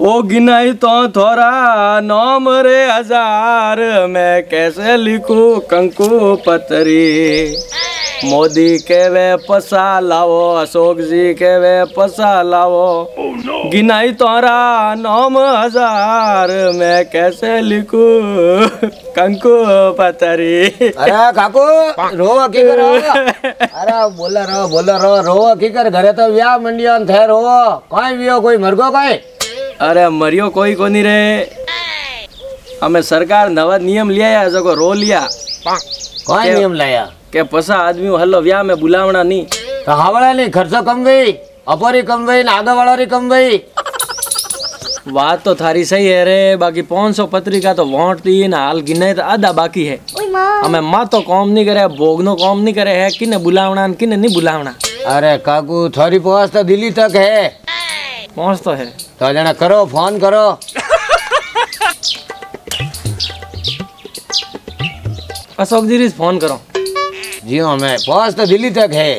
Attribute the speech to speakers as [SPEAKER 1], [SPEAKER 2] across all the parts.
[SPEAKER 1] ओ गिनाई तो थोड़ा नाम रे हज़ार। मैं कैसे लिखू कंकु पतरी? मोदी के वे पसा लाओ अशोक जी के वे पसा लाओ oh, no. गिनाई तोरा नौम हज़ार। मैं कैसे लिखू कंकु पतरी?
[SPEAKER 2] अरे काकू रो की करो अरे बोला रो बोला रो रो की कर। घरे तो व्याह मंडिया थे रो। कोई वियो कोई मरगो कोई?
[SPEAKER 1] અરે મર્યો કોઈ કોની રે અમે સરકાર નવા નિયમ લ્યા જકો રો લ્યા
[SPEAKER 2] કોઈ
[SPEAKER 1] કેમ?
[SPEAKER 2] નિયમ લાયા
[SPEAKER 1] કે પસા આદમી હલ્લો વ્યા મેં બોલાવણા નહીં
[SPEAKER 2] તો હાવળે ની ખર્ચો કમવી અપોરી કમવી ને આગળ કમવી
[SPEAKER 1] વાત તો થારી સહી હે રે બાકી પાંચસો પત્રિકા તો વોટ दी ને હાલ गिने तो आधा बाकी है અમે માં તો કોમ નહીં કરે ભોગનો કોમ નહીં કરે હે કિને બોલાવણા ને કિને નહીં બોલાવણા
[SPEAKER 2] અરે કાકુ થોડી પહોંચ તો દિલ્હી તક હે
[SPEAKER 1] પહોંચ તો હે
[SPEAKER 2] તો જણા કરો ફોન કરો
[SPEAKER 1] અશોક जी फोन करो
[SPEAKER 2] જીઓ મેં પહોંચ તો દિલ્હી તક હે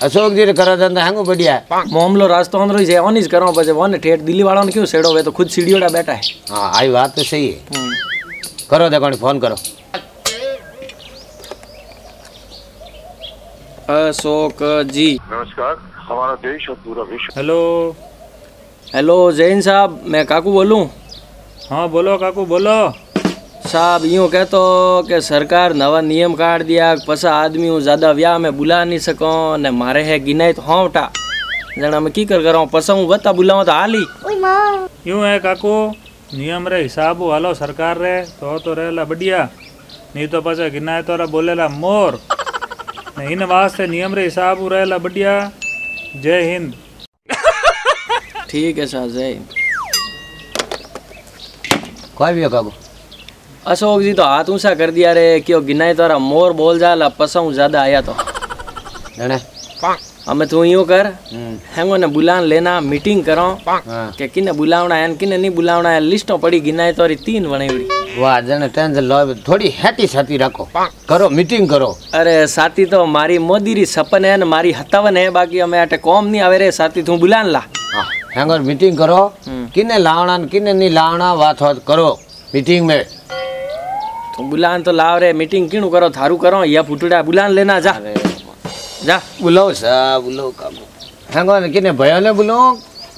[SPEAKER 2] અશોક જી કરો ધંધા હેંગું बढ़िया
[SPEAKER 1] મામલો રાસ્તો અંદરો છે ઓની જ કરો પછી વને ઠેઠ દિલ્હી વાળાને ક્યું સેડો હવે તો ખુદ સીડીઓડા બેઠા હે
[SPEAKER 2] હા આવી વાત તો સહી હે કરો તે કોણ ફોન કરો
[SPEAKER 1] અશોક જી
[SPEAKER 3] नमस्कार हमारा देश और पूरा विश्व
[SPEAKER 4] हेलो
[SPEAKER 1] हेलो जैन साहब मैं काकू बोलूँ?
[SPEAKER 4] हाँ बोलो काकू बोलो।
[SPEAKER 1] साहब यूँ कहतो कि सरकार नवा नियम काट दिया पसा आदमी हूँ ज़्यादा व्याह में बुला नहीं सको ने मारे है गिनाई तो हाँ उठा जना मैं की कर कर हूँ पसा हूँ बता बुलाऊँ तो हाल।
[SPEAKER 4] ही यूँ है काकू नियम रे हिसाब हालो सरकार रे तो तो रहेला बढ़िया। नहीं तो पसा गिनाए तो रा बोलेला मोर। इन वास्ते नियम रे हिसाब रहेला बढ़िया। जय हिंद।
[SPEAKER 1] ठीक है साहब।
[SPEAKER 2] कोई भी होगा
[SPEAKER 1] अशोक जी तो हाथ ऊँचा कर दिया रे क्यों गिनाई तारा मोर बोल जाला पसाऊ ज़्यादा आया तो। हमें तू यूँ कर
[SPEAKER 2] हम्म।
[SPEAKER 1] हेंगो ने बुलान लेना मीटिंग करो
[SPEAKER 2] हाँ।
[SPEAKER 1] के किने बुलावना है किने नहीं बुलावना है लिस्टो पड़ी गिनाई तोरी तीन वणेवड़ी।
[SPEAKER 2] वाह जने टेंशन लो थोड़ी हैती साथी रखो। करो मीटिंग करो।
[SPEAKER 1] अरे साथी तो मारी मोदी री सपन है ने मारी हतावन है बाकी हमें अटे कॉम नहीं आवे रे साथी तू बुलान
[SPEAKER 2] ला। हाँ। हैंगर मीटिंग
[SPEAKER 1] करो।
[SPEAKER 2] हम्म। किने लावना किने नहीं लावना बात बात करो मीटिंग में।
[SPEAKER 1] तुम बुलान तो लाव रे मीटिंग क्यों करो थारू करो या फुटड़ा बुलान लेना
[SPEAKER 2] जा। जा। बुलाओ सा बुलाओ का हैंगर किने भयो ने
[SPEAKER 1] बुलाओ?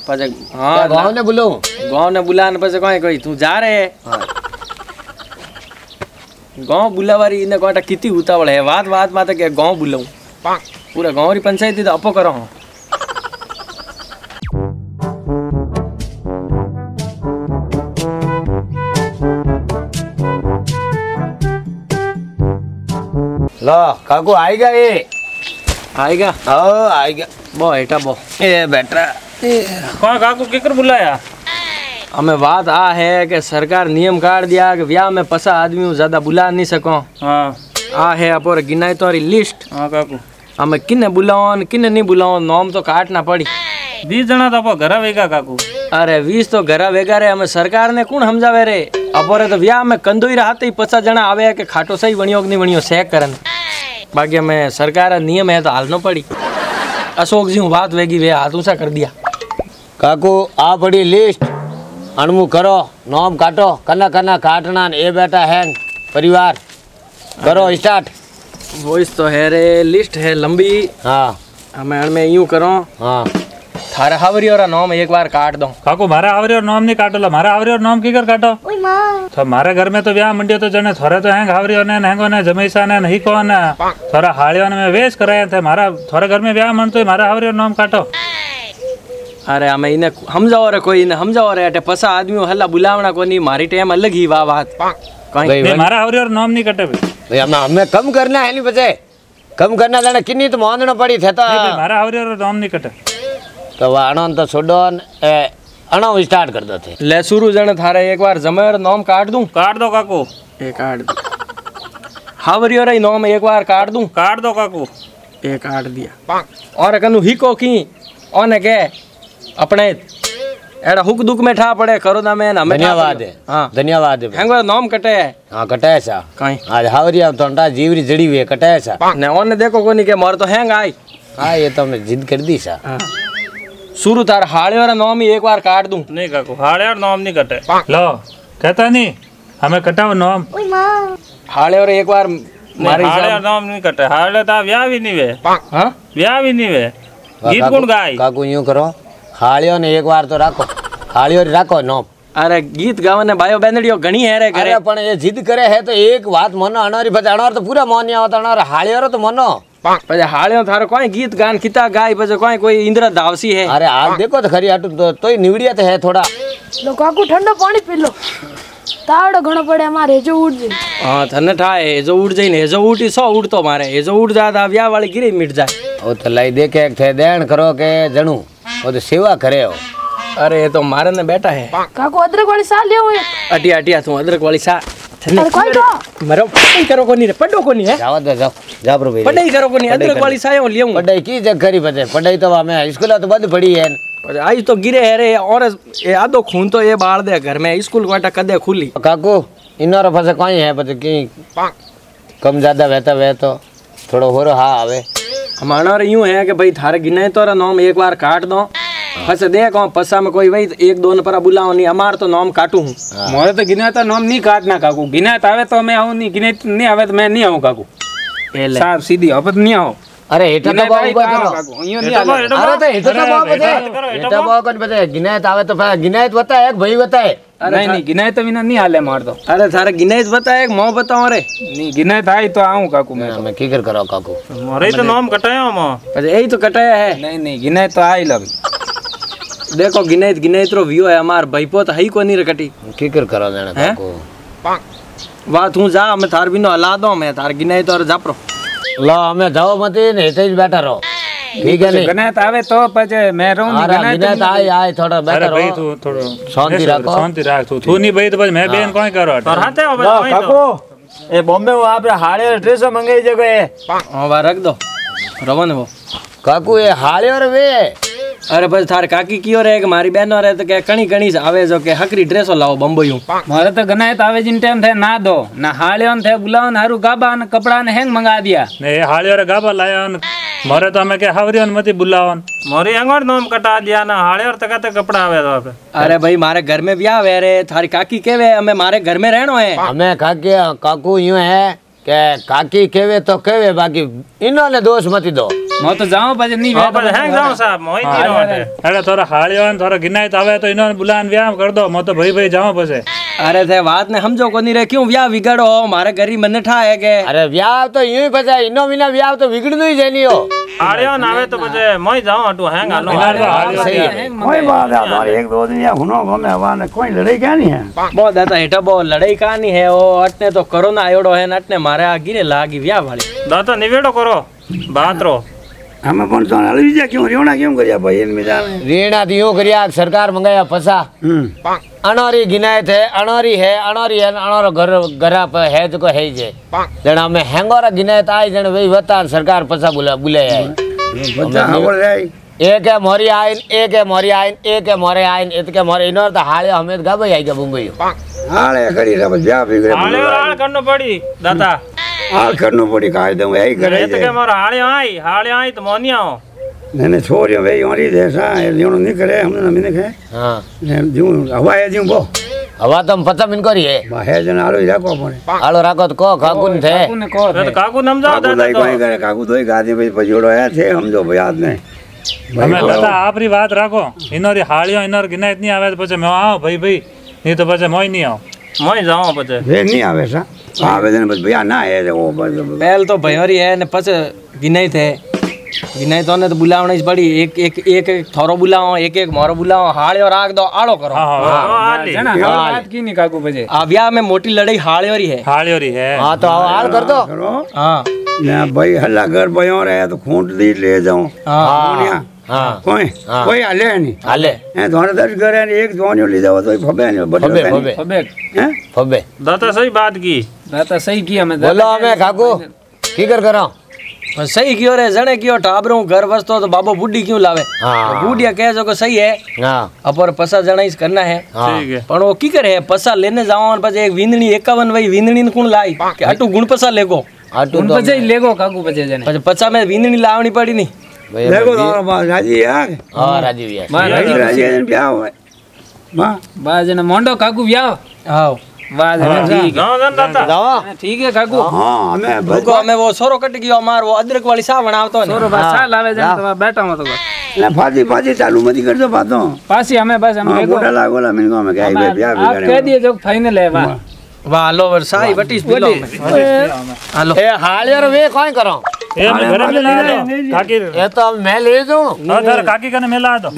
[SPEAKER 2] पाछे
[SPEAKER 1] हाँ
[SPEAKER 2] गाँव ने
[SPEAKER 1] बुलाओ? गाँव ने बुलान पाछे कोई
[SPEAKER 2] कोई?
[SPEAKER 1] तू जा रे। हाँ। गाँव बुलावारी इने कोटा किती उतावळ है? वाद वाद माते के गाँव बुलाऊं। पूरा गाँव री पंचायत तो
[SPEAKER 2] अपो करो हाँ। ल आएगा
[SPEAKER 1] ये
[SPEAKER 2] आएगा ओ आएगा
[SPEAKER 1] बो बेटा बो
[SPEAKER 2] ए बेटा
[SPEAKER 4] कौन काकू किकर बुलाया
[SPEAKER 1] हमें बात आ है कि सरकार नियम काट दिया कि ब्याह में पसा आदमी ज़्यादा बुला नहीं सको आ है अपोर गिनाई तुम्हारी लिस्ट
[SPEAKER 4] हाँ काकू
[SPEAKER 1] हमें किन्ने बुलाओन किन्ने नहीं बुलाओन नाम तो काटना पड़ी
[SPEAKER 4] बीस जना तो अपो घरा वेगा काकू
[SPEAKER 1] अरे बीस तो घर वेगा रे हमें सरकार ने कौन समझावे रे अपोरे तो ब्याह में कंदो ही रहा पचास जना आवे के खाटो सही बनियो नहीं बनियो सेक करन બાકી અમે સરકાર નિયમ હે તો હાલ ન પડી અશોકજી હું વાત વેગી વે હાથ ઊંચા કરી દીયા
[SPEAKER 2] કાકુ આ પડી લિસ્ટ અણમું કરો નોમ કાટો કના કના કાટણા ને એ બેટા હેન પરિવાર કરો સ્ટાર્ટ
[SPEAKER 1] વોઇસ તો હે રે લિસ્ટ હે લંબી
[SPEAKER 2] હા
[SPEAKER 1] અમે અણમે યું કરો
[SPEAKER 2] હા
[SPEAKER 1] थारा हावरी और नाम एक बार काट दो।
[SPEAKER 4] काको मारा हावरी और नाम नहीं काटो मारा हावरी और नाम की कर काटो। तो मारे घर में तो ब्याह मंडियो तो जने थोरे तो हैंग हावरी और हैंगो ने जमेसा ने नहीं कौन है। थोड़ा हाड़ियों में वेश कराया थे मारा थोरे घर में ब्याह मन तो मारा हावरी और नाम काटो।
[SPEAKER 1] अरे हमें इन्हें समझाओ रे कोई इन्हें समझाओ रे अटे पसा आदमी हल्ला बुलावना को नहीं मारी टाइम अलग ही वाह बात।
[SPEAKER 4] मारा हावरी और नाम नहीं कटे भाई।
[SPEAKER 2] हमें कम करना है नहीं बचे। कम करना जाना किन्नी तो
[SPEAKER 4] मानना पड़ी
[SPEAKER 2] थे
[SPEAKER 4] मारा हावरी और नाम नहीं कटे।
[SPEAKER 2] તો અણો તો છોડો ને એ અણો સ્ટાર્ટ કરતો થે
[SPEAKER 1] ले शुरू जने थारे एक बार जमेर नाम काट दूं
[SPEAKER 4] काट दो काकू
[SPEAKER 1] ए काट दी हावरी और नाम एक बार काट दूं
[SPEAKER 4] काट दो काकू
[SPEAKER 1] ए काट दिया और कनु हिको की ओने के अपने एड़ा हुक दुक में ठा पड़े करो ना मैं हमें ठा
[SPEAKER 2] ધન્યવાદ
[SPEAKER 1] पड़े। हाँ
[SPEAKER 2] ધન્યવાદ
[SPEAKER 1] हेंगो नाम कटे
[SPEAKER 2] હા કટાય છે
[SPEAKER 1] कहीं
[SPEAKER 2] આજ હાવરિયા તોંટા જીવરી જડી વે કટાય છે
[SPEAKER 1] ने ओने देखो कोनी के मार तो हैंग आई
[SPEAKER 2] હા એ તમને જીદ કરી દી છે
[SPEAKER 1] हाँ शुरू थार हाड़े और नौमी एक बार काट
[SPEAKER 4] સુરુ તાર હાળિયાર નામ એકવાર કાઢ દઉં. નહીં કાકો હાળિયાર નામ નહીં
[SPEAKER 1] કટે લો કહેતા નહીં અમે
[SPEAKER 4] કટાવ નામ.
[SPEAKER 1] હાળિયાર
[SPEAKER 4] એકવાર મારી હાળિયાર નામ નહીં કટે હાળિયાર તા વ્યાવી
[SPEAKER 1] નહીં
[SPEAKER 4] વે. હા? વ્યાવી નહીં વે.
[SPEAKER 2] ગીત
[SPEAKER 4] કોણ ગાય?
[SPEAKER 2] કાકો યું કરો. હાળિયો ને એકવાર તો રાખો. હાળિયો રાખો નામ.
[SPEAKER 1] અરે ગીત ગાવાને બાયો બેંદડીઓ ઘણી હેરે કરે.
[SPEAKER 2] પણ એ જીદ કરે હે તો એક વાત મનો. અણોરી પછી અણોર તો પૂરા મોની આવતા અણોર હાળિયારો તો મનો.
[SPEAKER 1] પછી હાળ્યો થારો કોઈ ગીત ગાન ખીતા ગાય પછી કોઈ કોઈ ઇન્દ્ર ધાવસી હે
[SPEAKER 2] અરે હાલ દેખો તો ખરી આટું તો તોય નીવડિયા તો હે થોડા
[SPEAKER 5] લો કાકુ ઠંડો પાણી પી લો તાવડો ઘણો પડે અમારે જો ઉડજે
[SPEAKER 1] હા તને થાય હેજો ઉડ જઈને હેજો ઉડી સો ઉડતો મારે હેજો ઉડ જાય તો આ વ્યા વાળી ગીરી મીટ જાય
[SPEAKER 2] ઓ તો લઈ દે કે થે દેણ કરો કે જણું ઓ તો સેવા કરે હો
[SPEAKER 1] અરે એ તો મારે ને બેટા હે
[SPEAKER 5] કાકુ અદરક વાળી સા લેવો એક
[SPEAKER 1] અટિયા અટિયા તું અદરક વાળી સા તને
[SPEAKER 5] અરે કોઈ તો
[SPEAKER 1] મારો પડાઈ કરો કોની રે પડો કોની હે
[SPEAKER 2] જાવા દો જાઓ જા પ્રભુ
[SPEAKER 1] પડાઈ કરો કોની અદરક વાળી સા હું લેવું
[SPEAKER 2] પઢાઈ કી જગ કરી પછી પઢાઈ તો અમે સ્કૂલ તો બંધ પડી હે
[SPEAKER 1] પછી આઈ તો ગીરે હેરે और એ આદો ખૂન તો એ બાળ દે ઘર में स्कूल वाटा कदे खुली
[SPEAKER 2] કાકુ ઇનારો પાસે કોઈ હે પછી કી કમ જ્યાદા વહેતા વહે તો થોડો હોરો હા આવે
[SPEAKER 1] हमारा यूं है कि भाई थारे गिने तो नाम एक बार काट दो પછી દે કોમ પસામાં કોઈ વઈ એક દોન પર બોલાવો નહીં અમાર તો નામ કાટું હું
[SPEAKER 6] મોરે તો ગિનાત નામ નહીં કાટ ના કાકુ ગિનાત આવે તો અમે આવું નહીં ગિનાત નહીં આવે તો મેં નહીં આવું કાકુ
[SPEAKER 1] એટલે
[SPEAKER 6] સાહેબ સીધી હવે નહીં આવો
[SPEAKER 2] અરે હેઠા તો
[SPEAKER 6] બાવ
[SPEAKER 2] ઉભા કરો અરે તો હેઠા તો બાવ બધે હેઠા બાવ કન બધે ગિનાયત આવે તો ગિનાયત વતાય એક ભાઈ વતાય
[SPEAKER 6] અરે નહીં ગિનાયત તો વિના નહીં હાલે મારતો
[SPEAKER 1] અરે તારે ગિનાયત વતાય એક મો બતાવો રે
[SPEAKER 6] નહીં ગિનાયત આય તો આવું કાકુ મેં
[SPEAKER 2] તમે કીકર કરો કાકુ
[SPEAKER 4] મારે તો નામ કટાયો મો
[SPEAKER 1] પછી એ તો કટાયા હે
[SPEAKER 6] નહીં નહીં ગિનાયત તો આઈ લવ
[SPEAKER 1] देखो गिनाइत रो व्यू है हमार भाई पोत है कोनी
[SPEAKER 2] रकटी किकर करो
[SPEAKER 1] जाने
[SPEAKER 2] काको
[SPEAKER 1] वात हूं जा मैं थार बिनो हला दो मैं थार गिनाइत और जापरो
[SPEAKER 2] लो हमें जाओ मत ने ऐसे
[SPEAKER 6] ही बैठा रहो ठीक है नहीं गिनाइत
[SPEAKER 2] आवे
[SPEAKER 6] तो
[SPEAKER 2] पछ मैं रहूं नहीं
[SPEAKER 4] गिनाइत
[SPEAKER 2] आए
[SPEAKER 4] आए
[SPEAKER 2] थोड़ा
[SPEAKER 4] बैठा रहो
[SPEAKER 2] भाई तू
[SPEAKER 4] थोड़ा शांति रखो शांति रख तू तू नहीं भाई तो मैं बेन कोई करो और
[SPEAKER 7] हाथे
[SPEAKER 4] हो भाई
[SPEAKER 7] काको ए बॉम्बे वो आपरे हाड़े ड्रेस मंगाई जगह है
[SPEAKER 1] हां वा रख दो रवन वो
[SPEAKER 2] काकू ये हाड़े और
[SPEAKER 1] वे અરે ભાઈ તાર કાકી કયો રહે કે મારી બેનો રહે તો કે કણી કણી આવે જો કે હકરી ડ્રેસો લાવો બંબયું.
[SPEAKER 6] મારે તો ગનાય તો આવે જીન ટાઈમ થાય ના દો. ના હાળ્યો ને થાય ગુલાવ ને હારું ગાબા ને કપડા ને હેંગ મંગા દિયા
[SPEAKER 4] ને એ હાળ્યો રે ગાબા લાયો ને મારે તો અમે કે હાવર્યો ને મતી બોલાવન મોરી અંગોર નોમ કટા દિયા ને હાળ્યો તકે તો કપડા આવે તો આપે.
[SPEAKER 1] અરે ભાઈ મારે ઘર મે વ્યાહ વે રે. તારી કાકી કેવે? અમે મારે ઘર મે રહેણો હે.
[SPEAKER 2] અમે કાકી કાકુ યું હે કે કાકી કેવે તો કેવે બાકી ઇનો ને દોષ મતી દો.
[SPEAKER 6] म त जाऊ बजे
[SPEAKER 4] नि
[SPEAKER 6] बे
[SPEAKER 4] पर हैं जाऊ साहब मोही दी रोटे अरे थोरा हाळियान थोरा गिनाई तावे तो, तो इनन बुलान व्याम कर दो म त तो भई भई जाऊ बजे
[SPEAKER 1] अरे थे बात ने समझो कोनी रे क्यों व्याह बिगड़ो? मारे घरी मन ठा है के.
[SPEAKER 2] अरे व्याह तो यूँ ही फसे इनो बिना व्याह तो बिगड़नु ही
[SPEAKER 4] जेनी हो. आड़ियो नावे तो बजे मई जाऊ हटू हैं
[SPEAKER 7] गालो कोई बात है तोरी एक दो दिन या हुनो घूमे हवा ने कोई लड़ाई का
[SPEAKER 1] है? बो दादा हेटा बो लड़ाई का है ओ अटने तो कोरोना आयोडो है न अटने मारे आ गिरे लागी व्याह वाली.
[SPEAKER 4] दादा निवेड़ो करो बात रो.
[SPEAKER 7] અમે પણ તો હલવી જાય કેમ રેવણા કેમ કર્યા ભાઈ એને બીજાને
[SPEAKER 2] રીણાથી યું કર્યા સરકાર મંગાયા પસા
[SPEAKER 7] હમ
[SPEAKER 2] અણોરી ગિનાયત હે અણોરી હે અણોરી હે ને અણોરો ઘર ઘરા પર હે તો કોઈ હે છે જણ અમે હેંગોરા ગિનાયત આઈ જણ વઈ વતા સરકાર પસા બોલા બોલાય આઈ
[SPEAKER 7] બધા ખબર જાય
[SPEAKER 2] એક હે મોરી આઈન એક હે મોરી આઈન એક હે મોરે આઈન એ તો કે મોરે ઇનો તો હાળ્યો અમે તો ગાબઈ આઈ ગયા મુંબઈ
[SPEAKER 7] હાલે કરી રે પછી બ્યાહ બી કરે
[SPEAKER 4] હાળીઓ હાળ કરનો પડી દાદા
[SPEAKER 7] હાલ કરનું પડી કાય દઉં એ કરે
[SPEAKER 4] એ તો
[SPEAKER 7] છે
[SPEAKER 4] કે મારો હાળીઓ આઈ હાળીઓ આઈ તો મોની આવો
[SPEAKER 7] એને છોરીઓ ભાઈ ઓરી દે સા એ જીવણું નહીં કરે હમને નમી નહીં ખાય
[SPEAKER 2] હા
[SPEAKER 7] ને જીવું હવા એ જીવું બહુ
[SPEAKER 2] હવા તો પતા મિન કરી હે
[SPEAKER 7] હે જણ હાલો રાખવા પડે
[SPEAKER 2] હાલો રાખો તો કો કાકુન થે
[SPEAKER 6] કાકુને કહો
[SPEAKER 4] એ તો કાકુ સમજાવો
[SPEAKER 7] કાકુ
[SPEAKER 4] દાદા
[SPEAKER 7] દઈ
[SPEAKER 4] તો
[SPEAKER 7] કોઈ કરે કાકુ દોઈ ગાદી ભાઈ પછી જોડો હે છે સમજો ભાઈ આજ ને
[SPEAKER 4] તમે દાદા આપરી વાત રાખો ઇનોરી હાળીઓ ઇનોર ગિનાયત નહીં આવે તો પછી મેં આવો ભાઈ ભાઈ નહીં તો પછી મોય નહીં આવો મોય જાઓ પછી
[SPEAKER 7] ફેર નહીં આવે સા आवेदन बस भैया ना है वो
[SPEAKER 1] पहल तो भयोरी है ने पछ गिनाई थे। गिनाई तो ने तो बुलावणी पड़ी एक एक एक एक थोरो बुलाओ एक एक मोरो बुलाओ हाड़े और आग दो
[SPEAKER 4] आड़ो करो। हाँ,
[SPEAKER 6] हाँ, हाँ, बात की नहीं काकू बजे।
[SPEAKER 1] आ ब्याह में मोटी लड़ाई हाड़े और ही
[SPEAKER 4] है। हाड़े और
[SPEAKER 2] ही है। हाँ तो हाल कर
[SPEAKER 7] दो।
[SPEAKER 1] हाँ।
[SPEAKER 7] ना भाई हल्ला घर भयो रहे तो खूंट दी ले जाऊँ।
[SPEAKER 1] हाँ।
[SPEAKER 7] हाँ,
[SPEAKER 2] कोई
[SPEAKER 7] हाँ, कोई हले
[SPEAKER 2] नहीं।
[SPEAKER 7] हले। हैं तुम्हारे दस घर हैं एक जवान ले जाओ तो फबे
[SPEAKER 2] नहीं
[SPEAKER 7] फबे
[SPEAKER 2] फबे।
[SPEAKER 6] फबे।
[SPEAKER 7] दाता
[SPEAKER 2] सही
[SPEAKER 4] बात की। राता तो
[SPEAKER 6] सही किया मैं बोलो
[SPEAKER 2] हमें काको की कर करा?
[SPEAKER 1] पर सही क्यों रे जने क्यों टाबरों घर वस्तो तो बाबो बुढ़ी क्यों लावे?
[SPEAKER 2] हाँ।
[SPEAKER 1] तो बुढ़िया कह जो को सही है।
[SPEAKER 2] हाँ।
[SPEAKER 1] अपर पसा जना इस करना है।
[SPEAKER 2] हाँ।
[SPEAKER 4] ठीक है।
[SPEAKER 1] पर वो की करे पसा लेने जाओ बस एक विंदनी इक्यावन वही विंदनी कौन लाई? हाँ। के अटू गुण
[SPEAKER 2] पसा
[SPEAKER 6] लेगो।
[SPEAKER 2] अटू
[SPEAKER 6] तो बजे लेगो काकू बजे
[SPEAKER 1] जने पचा में विंदनी लावनी पड़ी नहीं
[SPEAKER 2] लेगो
[SPEAKER 7] तो
[SPEAKER 2] राज़ी
[SPEAKER 7] यार हाँ राज़ी यार
[SPEAKER 2] माँ
[SPEAKER 6] हाँ,
[SPEAKER 7] राज़ी। राज़ी ब्याह हुआ माँ
[SPEAKER 6] बाजने मोंडो
[SPEAKER 4] काकू ब्याह। आओ
[SPEAKER 2] हाँ,
[SPEAKER 6] हाँ, ठीक है। काकू।
[SPEAKER 7] हाँ हमें
[SPEAKER 1] भूखो हमें वो सोरो कट गयो हमार वो अदरक वाली सावण आवतो ने।
[SPEAKER 6] सोरो बस हाँ। सा लावे जान तो बैठा हो
[SPEAKER 7] तो ले फाजी फाजी चालू मत कर दो बातों
[SPEAKER 6] पासी हमें बस
[SPEAKER 7] हम
[SPEAKER 6] देखो
[SPEAKER 7] बोला लागो ला मिनको हमें कहे भाई ब्याह भी
[SPEAKER 6] करें आप
[SPEAKER 7] कह
[SPEAKER 6] दिए जो फाइनल है वाह।
[SPEAKER 1] वाह लो वरसाई वटीस पी लो।
[SPEAKER 2] हेलो। ए हाल यार वे
[SPEAKER 4] कोई करो? ए घर में ले
[SPEAKER 2] लो काकी ए तो मैं
[SPEAKER 4] ले जाऊँ। ना घर काकी कने मिला दो।